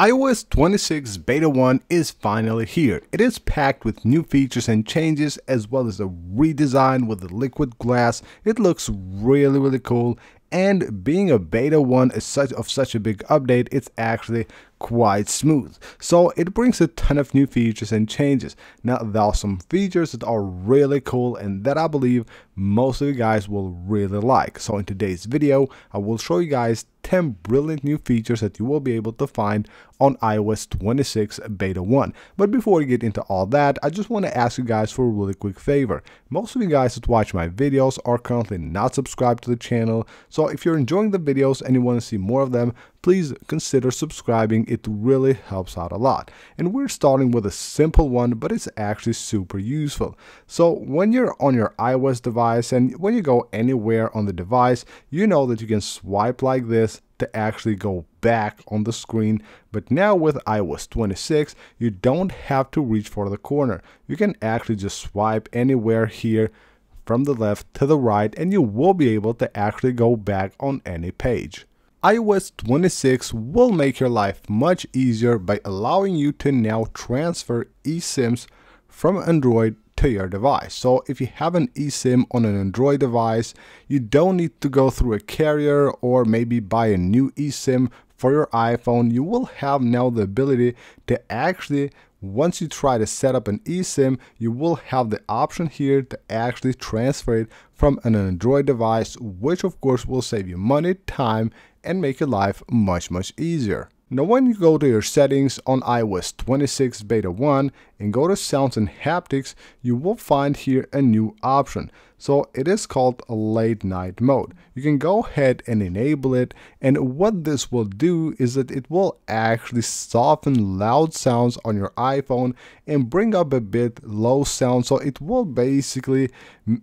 iOS 26 Beta 1 is finally here. It is packed with new features and changes as well as a redesign with the liquid glass. It looks really really cool and being a beta 1 is such of such a big update it's actually quite smooth. So it brings a ton of new features and changes. Now there are some features that are really cool and that I believe most of you guys will really like. So in today's video, I will show you guys 10 brilliant new features that you will be able to find on iOS 26 Beta 1. But before we get into all that, I just want to ask you guys for a really quick favor. Most of you guys that watch my videos are currently not subscribed to the channel, so if you're enjoying the videos and you want to see more of them, please consider subscribing. It really helps out a lot. And we're starting with a simple one, but it's actually super useful. So when you're on your iOS device and when you go anywhere on the device, you know that you can swipe like this to actually go back on the screen. But now with iOS 26, you don't have to reach for the corner. You can actually just swipe anywhere here from the left to the right and you will be able to actually go back on any page iOS 26 will make your life much easier by allowing you to now transfer eSIMs from Android to your device. So if you have an eSIM on an Android device, you don't need to go through a carrier or maybe buy a new eSIM for your iPhone. You will have now the ability to actually once you try to set up an eSIM, you will have the option here to actually transfer it from an Android device, which of course will save you money, time, and make your life much much easier. Now when you go to your settings on iOS 26 Beta 1 and go to Sounds and Haptics, you will find here a new option. So it is called a late night mode. You can go ahead and enable it and what this will do is that it will actually soften loud sounds on your iPhone and bring up a bit low sound so it will basically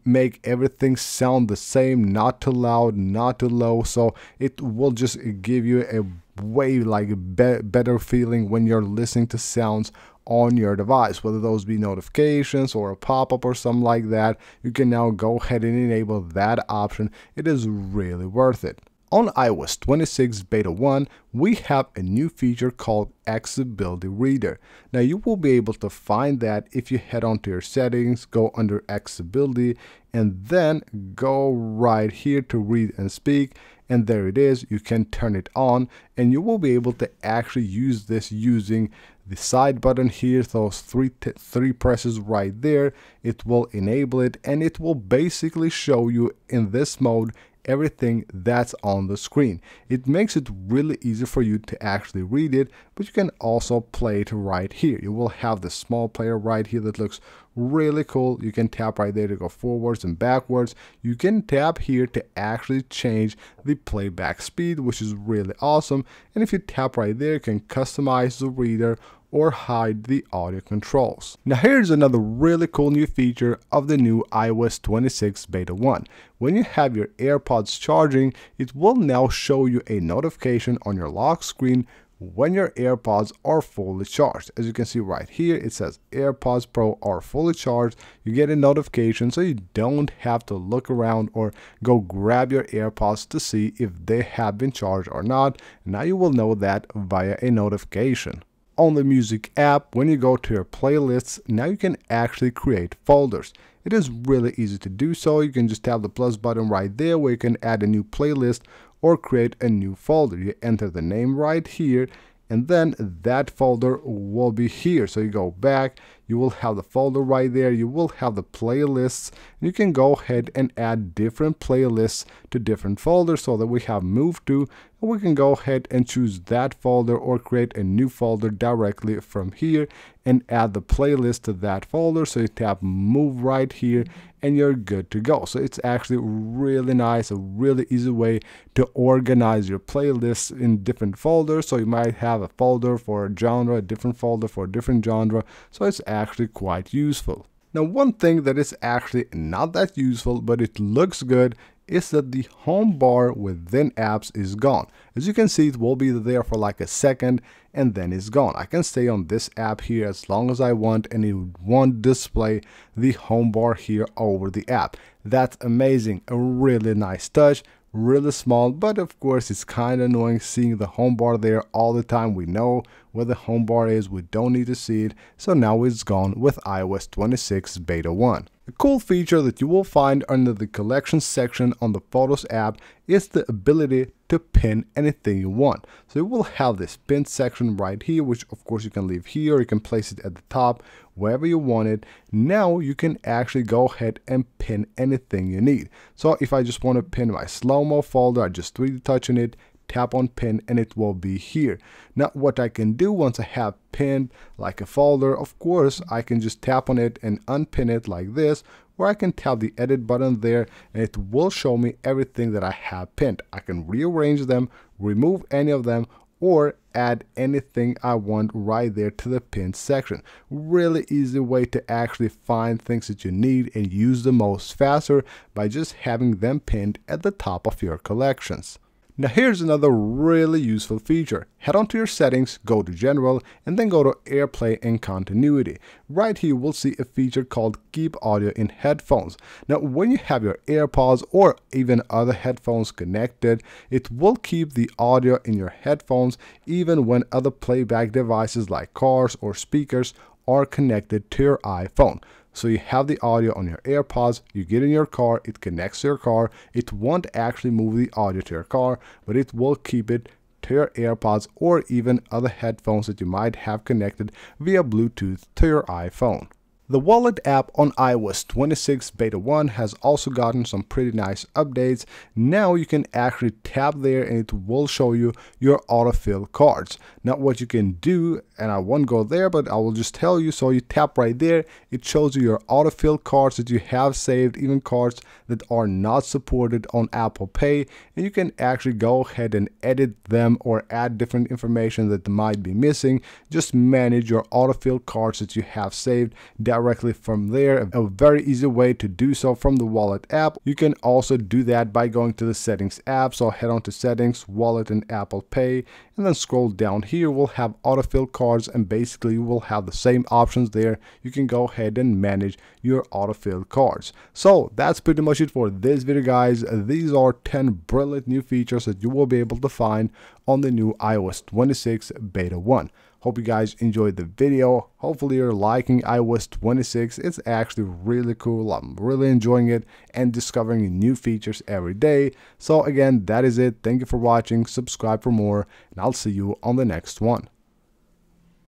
make everything sound the same not too loud not too low so it will just give you a way like be better feeling when you're listening to sounds on your device, whether those be notifications or a pop-up or something like that, you can now go ahead and enable that option. It is really worth it. On iOS 26 Beta 1, we have a new feature called Accessibility Reader. Now you will be able to find that if you head onto your settings, go under Accessibility, and then go right here to read and speak, and there it is. You can turn it on, and you will be able to actually use this using the side button here those three three presses right there it will enable it and it will basically show you in this mode everything that's on the screen. It makes it really easy for you to actually read it, but you can also play it right here. You will have the small player right here that looks really cool. You can tap right there to go forwards and backwards. You can tap here to actually change the playback speed, which is really awesome. And if you tap right there, you can customize the reader or hide the audio controls. Now here's another really cool new feature of the new iOS 26 Beta 1. When you have your AirPods charging, it will now show you a notification on your lock screen when your AirPods are fully charged. As you can see right here, it says AirPods Pro are fully charged. You get a notification so you don't have to look around or go grab your AirPods to see if they have been charged or not. Now you will know that via a notification on the music app, when you go to your playlists, now you can actually create folders. It is really easy to do so. You can just tap the plus button right there where you can add a new playlist or create a new folder. You enter the name right here and then that folder will be here. So you go back, you will have the folder right there, you will have the playlists, you can go ahead and add different playlists to different folders so that we have moved to, and we can go ahead and choose that folder or create a new folder directly from here and add the playlist to that folder. So you tap move right here and you're good to go. So it's actually really nice, a really easy way to organize your playlists in different folders. So you might have a folder for a genre, a different folder for a different genre. So it's actually quite useful. Now one thing that is actually not that useful but it looks good is that the home bar within apps is gone. As you can see, it will be there for like a second and then it's gone. I can stay on this app here as long as I want and it won't display the home bar here over the app. That's amazing, a really nice touch, really small but of course it's kind of annoying seeing the home bar there all the time we know where the home bar is we don't need to see it so now it's gone with iOS 26 beta 1 a cool feature that you will find under the collections section on the Photos app is the ability to pin anything you want. So you will have this pin section right here, which of course you can leave here, you can place it at the top, wherever you want it. Now you can actually go ahead and pin anything you need. So if I just want to pin my slow-mo folder, I just 3D touch on it, tap on pin and it will be here. Now what I can do once I have pinned like a folder, of course I can just tap on it and unpin it like this or I can tap the edit button there and it will show me everything that I have pinned. I can rearrange them, remove any of them or add anything I want right there to the pin section. Really easy way to actually find things that you need and use the most faster by just having them pinned at the top of your collections. Now here's another really useful feature. Head on to your settings, go to general, and then go to AirPlay and continuity. Right here, we'll see a feature called keep audio in headphones. Now when you have your AirPods or even other headphones connected, it will keep the audio in your headphones even when other playback devices like cars or speakers are connected to your iPhone. So you have the audio on your AirPods, you get in your car, it connects to your car. It won't actually move the audio to your car, but it will keep it to your AirPods or even other headphones that you might have connected via Bluetooth to your iPhone. The Wallet app on iOS 26 Beta 1 has also gotten some pretty nice updates. Now you can actually tap there and it will show you your autofill cards. Now what you can do, and I won't go there, but I will just tell you, so you tap right there, it shows you your autofill cards that you have saved, even cards that are not supported on Apple Pay, and you can actually go ahead and edit them or add different information that might be missing. Just manage your autofill cards that you have saved directly from there. A very easy way to do so from the wallet app. You can also do that by going to the settings app. So head on to settings, wallet and Apple Pay and then scroll down here. We'll have autofill cards and basically you will have the same options there. You can go ahead and manage your autofill cards. So that's pretty much it for this video guys. These are 10 brilliant new features that you will be able to find on the new iOS 26 Beta 1. Hope you guys enjoyed the video. Hopefully you're liking iOS 26. It's actually really cool. I'm really enjoying it and discovering new features every day. So again, that is it. Thank you for watching. Subscribe for more and I'll see you on the next one.